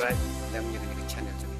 subscribe. Cái channel cho mình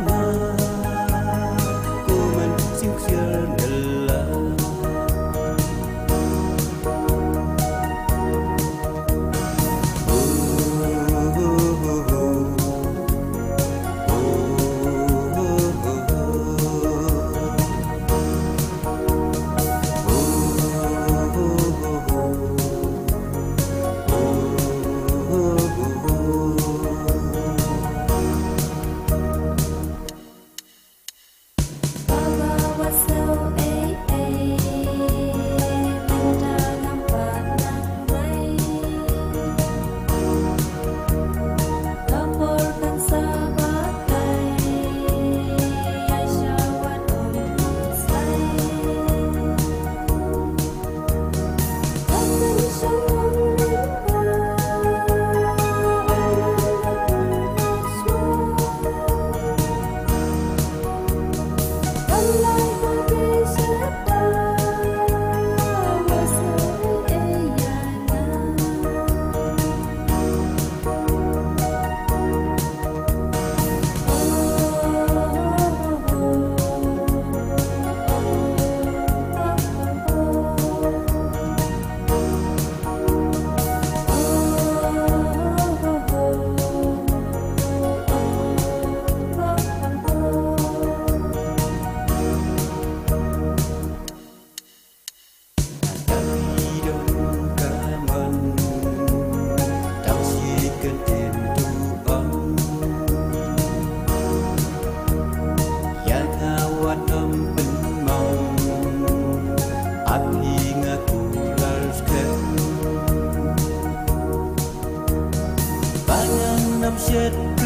chết.